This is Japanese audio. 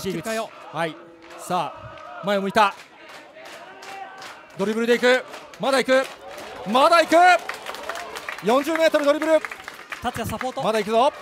関口はい。さあ前を向いた。ドリブルでいく。まだいく。まだいく。40m ドリブル。達也サポート。まだいくぞ。